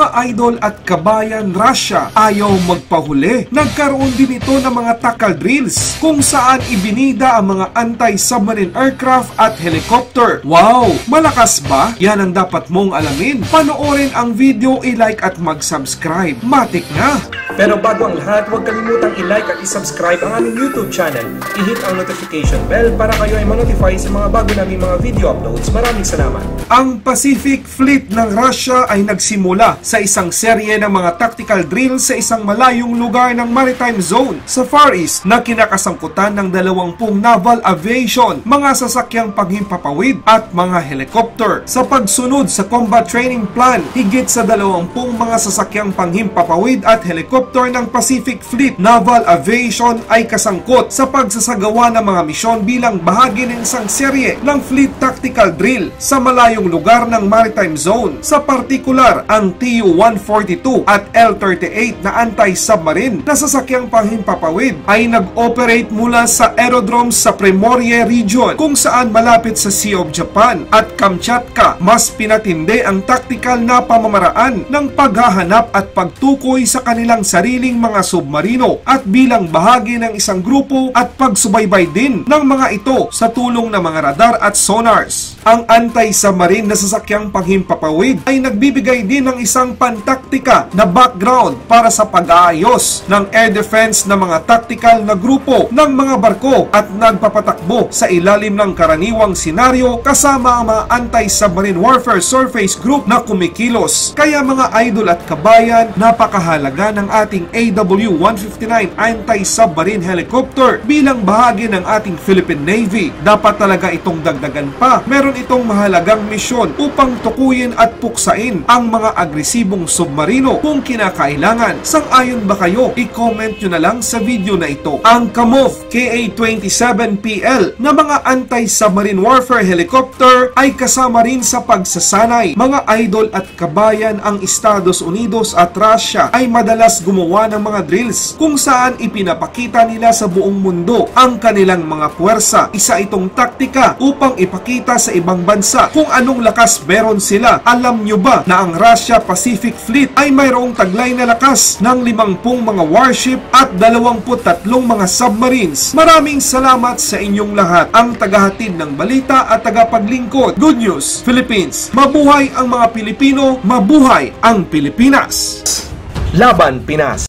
idol at kabayan Russia ayaw magpahuli. Nagkaroon din ito ng mga tackle drills kung saan ibinida ang mga anti-submarine aircraft at helicopter. Wow! Malakas ba? Yan ang dapat mong alamin. Panoorin ang video, i-like at mag-subscribe. Matik na! Pero bago ang lahat, huwag kalimutang i-like at i-subscribe ang aming YouTube channel. I-hit ang notification bell para kayo ay ma-notify sa mga bago naming mga video uploads. Maraming salamat! Ang Pacific Fleet ng Russia ay nagsimula sa isang serye ng mga tactical drill sa isang malayong lugar ng maritime zone sa Far East na kinakasangkutan ng 20 naval aviation, mga sasakyang paghimpapawid at mga helicopter. Sa pagsunod sa combat training plan, higit sa 20 mga sasakyang panghimpapawid at helicopter ng Pacific Fleet Naval Aviation ay kasangkot sa pagsasagawa ng mga misyon bilang bahagi ng isang serye ng Fleet Tactical Drill sa malayong lugar ng maritime zone. Sa partikular, ang Tu-142 at L-38 na anti-submarine na sasakyang panghimpapawid ay nag-operate mula sa aerodrome sa Primorye region kung saan malapit sa Sea of Japan at Kamchatka mas pinatindi ang taktikal na pamamaraan ng paghahanap at pagtukoy sa kanilang sariling mga submarino at bilang bahagi ng isang grupo at pagsubaybay din ng mga ito sa tulong ng mga radar at sonars. Ang anti-submarine na sasakyang panghimpapawid ay nagbibigay din ng isang pantaktika na background para sa pag-aayos ng air defense ng mga tactical na grupo ng mga barko at nagpapatakbo sa ilalim ng karaniwang senaryo kasama ang mga anti-submarine warfare surface group na kumikilos. Kaya mga idol at kabayan, napakahalaga ng ating AW-159 anti-submarine helicopter bilang bahagi ng ating Philippine Navy. Dapat talaga itong dagdagan pa. Meron meron itong mahalagang misyon upang tukuyin at puksain ang mga agresibong submarino kung kinakailangan. Sang-ayon ba kayo? I-comment nyo na lang sa video na ito. Ang Kamov KA-27PL na mga anti-submarine warfare helicopter ay kasama rin sa pagsasanay. Mga idol at kabayan ang Estados Unidos at Russia ay madalas gumawa ng mga drills kung saan ipinapakita nila sa buong mundo ang kanilang mga puwersa. Isa itong taktika upang ipakita sa ibang bansa kung anong lakas meron sila. Alam nyo ba na ang Russia Pacific Fleet ay mayroong taglay na lakas ng 50 mga warship at 23 mga submarines. Maraming salamat sa inyong lahat ang tagahatid ng balita at tagapaglingkod. Good News Philippines. Mabuhay ang mga Pilipino, mabuhay ang Pilipinas. Laban Pinas